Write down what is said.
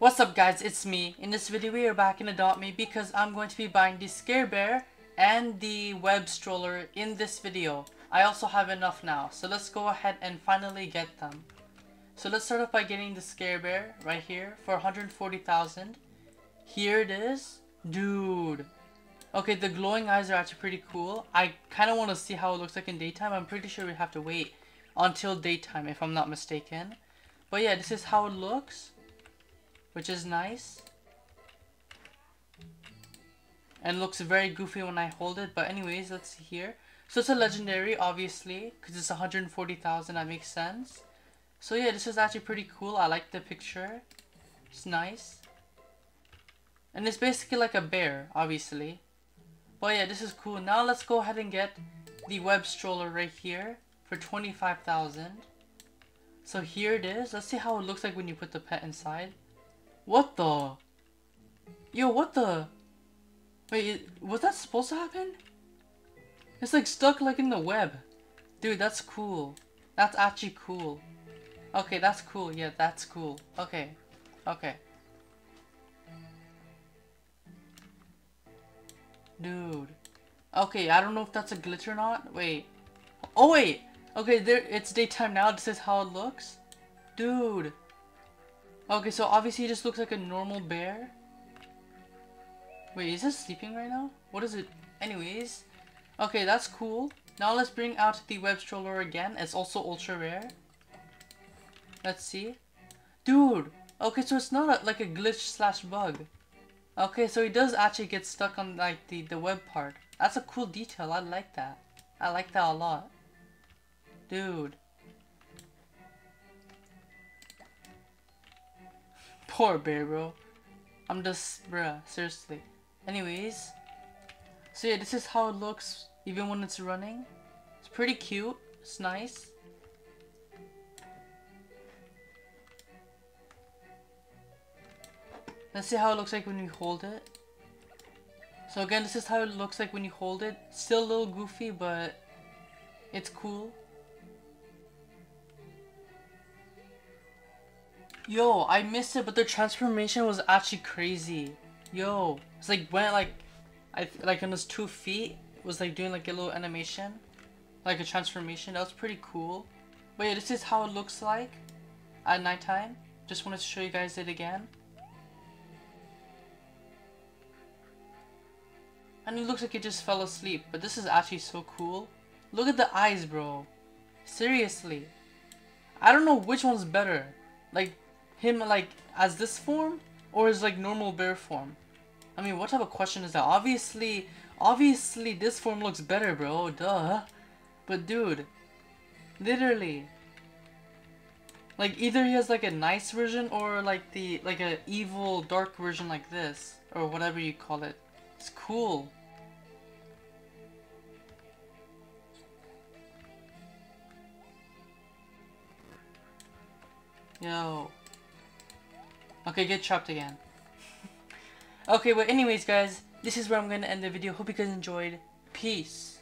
What's up guys, it's me. In this video we are back in Adopt Me because I'm going to be buying the Scare Bear and the web stroller in this video. I also have enough now, so let's go ahead and finally get them. So let's start off by getting the Scare Bear right here for 140,000. Here it is. Dude. Okay, the glowing eyes are actually pretty cool. I kind of want to see how it looks like in daytime. I'm pretty sure we have to wait until daytime if I'm not mistaken. But yeah, this is how it looks which is nice. And looks very goofy when I hold it, but anyways, let's see here. So it's a legendary, obviously, because it's 140,000, that makes sense. So yeah, this is actually pretty cool. I like the picture. It's nice. And it's basically like a bear, obviously. But yeah, this is cool. Now let's go ahead and get the web stroller right here for 25,000. So here it is. Let's see how it looks like when you put the pet inside. What the? Yo, what the? Wait, was that supposed to happen? It's like stuck like in the web. Dude, that's cool. That's actually cool. Okay, that's cool. Yeah, that's cool. Okay. Okay. Dude. Okay, I don't know if that's a glitch or not. Wait. Oh, wait. Okay, there. it's daytime now. This is how it looks. Dude. Okay, so obviously he just looks like a normal bear. Wait, is this sleeping right now? What is it? Anyways. Okay, that's cool. Now let's bring out the web stroller again. It's also ultra rare. Let's see. Dude! Okay, so it's not a, like a glitch slash bug. Okay, so he does actually get stuck on like the, the web part. That's a cool detail. I like that. I like that a lot. Dude. Poor bear, bro. I'm just, bruh, seriously. Anyways, so yeah, this is how it looks even when it's running. It's pretty cute. It's nice. Let's see how it looks like when you hold it. So again, this is how it looks like when you hold it. Still a little goofy, but it's cool. Yo, I missed it, but the transformation was actually crazy. Yo, it's like when like, I like on his two feet was like doing like a little animation, like a transformation. That was pretty cool. But yeah, this is how it looks like at nighttime. Just wanted to show you guys it again. And it looks like he just fell asleep, but this is actually so cool. Look at the eyes, bro. Seriously. I don't know which one's better. Like, him like as this form or his like normal bear form? I mean, what type of question is that? Obviously, obviously this form looks better, bro. Duh. But dude, literally, like either he has like a nice version or like the like a evil dark version like this or whatever you call it. It's cool. Yo. Okay, get chopped again. okay, but anyways, guys, this is where I'm going to end the video. Hope you guys enjoyed. Peace.